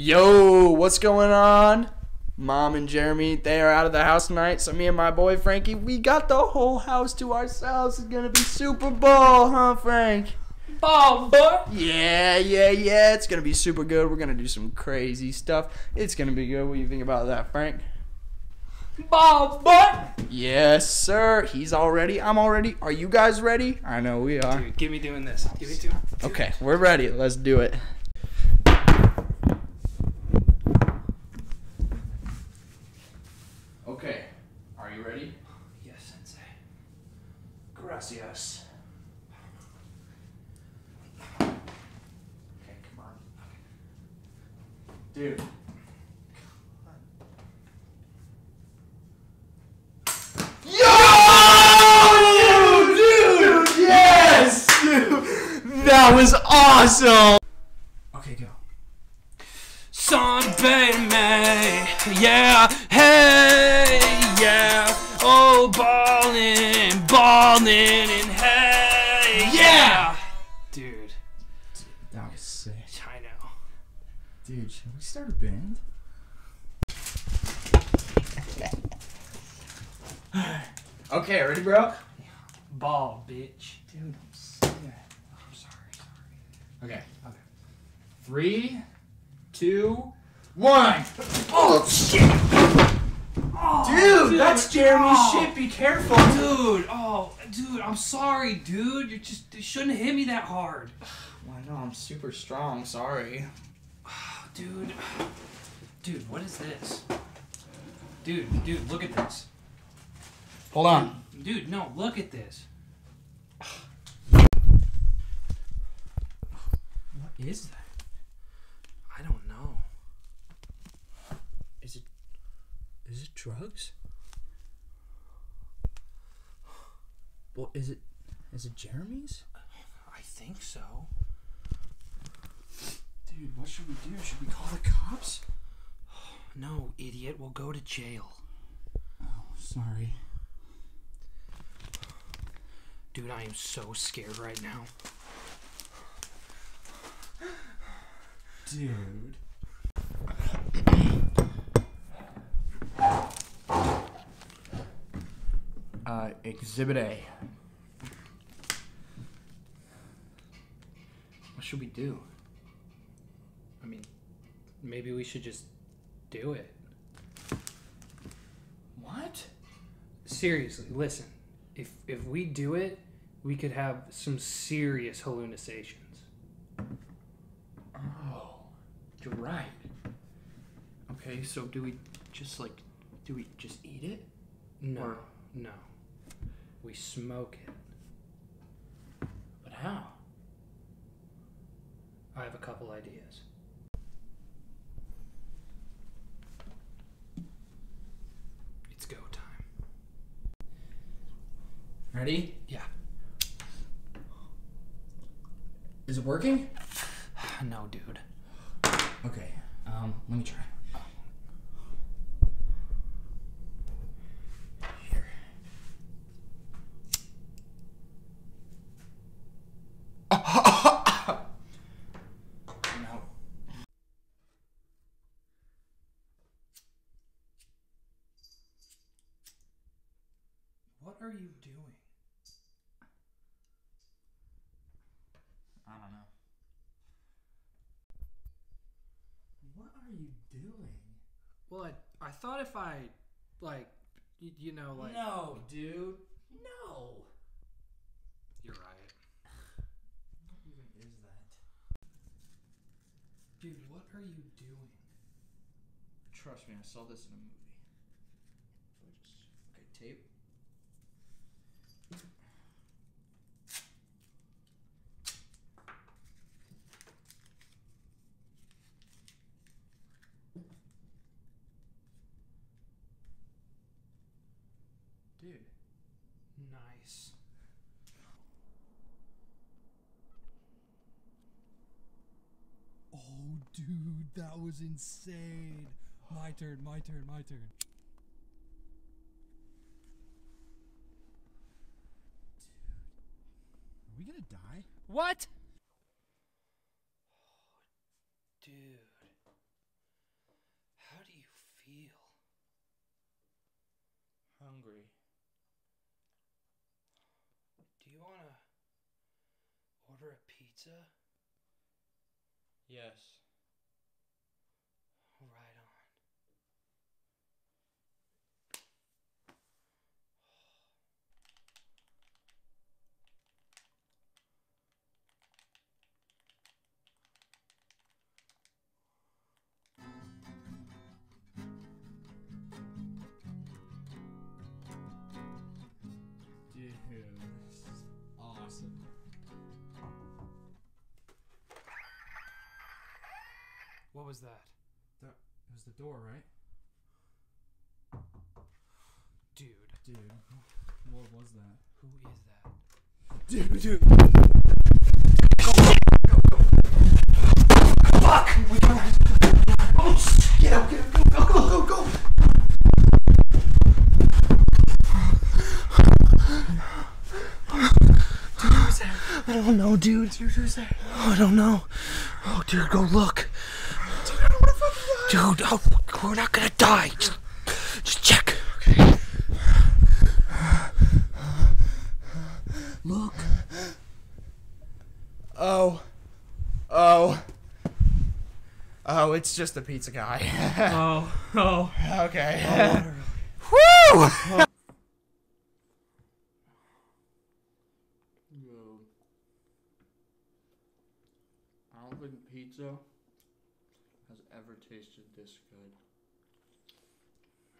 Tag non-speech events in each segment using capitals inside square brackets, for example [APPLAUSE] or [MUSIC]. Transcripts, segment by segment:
Yo, what's going on? Mom and Jeremy, they are out of the house tonight, so me and my boy Frankie, we got the whole house to ourselves. It's gonna be Super Bowl, huh, Frank? Ball, boy. Yeah, yeah, yeah. It's gonna be super good. We're gonna do some crazy stuff. It's gonna be good. What do you think about that, Frank? Ball, boy. Yes, sir. He's all ready. I'm all ready. Are you guys ready? I know we are. Dude, give me doing this. Give me doing. Okay, we're ready. Let's do it. Okay, are you ready? Yes, sensei. Gracias. Okay, come on. Dude. Yo! Dude! Dude! Yes! That was awesome! Okay, go. Sunbathe me, yeah, hey, yeah, oh, ballin', ballin', and hey, Yeah! Dude, That was sick. I know. Dude, should we start a band? Okay, ready, bro? Ball, bitch. Dude, I'm sick. I'm sorry, sorry. Okay. Okay. Three, two, one. Oh, oh shit! Oh, dude, that's Jeremy's oh. shit. Be careful. Dude, oh, dude, I'm sorry, dude. You just you shouldn't hit me that hard. Well, I know I'm super strong. Sorry. Dude, dude, what is this? Dude, dude, look at this. Hold on. Dude, no, look at this. What is that? I don't know. Is it? Is it drugs? Well, is it? Is it Jeremy's? I think so. Dude, what should we do? Should we call the cops? [SIGHS] No, idiot, we'll go to jail. Oh, sorry. Dude, I am so scared right now. Dude. Uh, Exhibit A. What should we do? Maybe we should just do it. What? Seriously, listen. If if we do it, we could have some serious hallucinations. Oh, you're right. Okay, so do we just like, do we just eat it? No, Or- no. We smoke it. But how? I have a couple ideas. It's go time. Ready? Yeah. Is it working? [SIGHS] No, dude. Okay. Um, let me try. Here. no. What are you doing? I don't know. What are you doing? Well, I, I thought if I, like, you, you know, like. no, dude. No. You're right. What even is that? Dude, what are you doing? Trust me, I saw this in a movie. So I just okay, tape. Dude, Nice. Oh, dude, that was insane. My turn, my turn, my turn. Are we gonna die? What? Dude. How do you feel? Hungry. Do you want to order a pizza? Yes. This is awesome. What was that? That it was the door, right? Dude, Dude, what was that? who is that? Dude, dude. I don't know, dude. Dude, who's that? I don't know. Oh, dude, go look. Dude, I don't want to fucking die. Dude, oh, we're not gonna die. Just, just check. Look. Oh. Oh. Oh, it's just the pizza guy. [LAUGHS] Oh, oh. okay. Oh, [LAUGHS] Woo! Yo. Oh. [LAUGHS] I don't think pizza has ever tasted this good.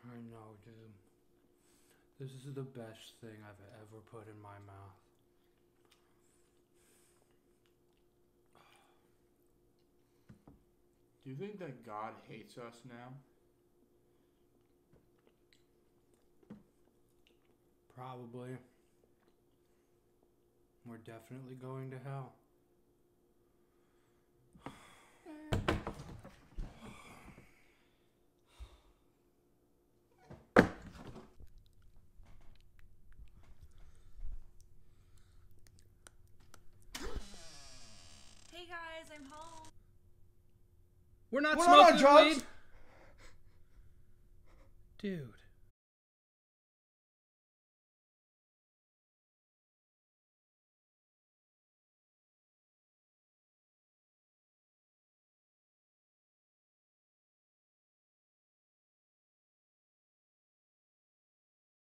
I know, dude. This is the best thing I've ever put in my mouth. Do you think that God hates us now? Probably. We're definitely going to hell. Hey guys, I'm home. We're not We're not on smoking drugs. weed. Dude.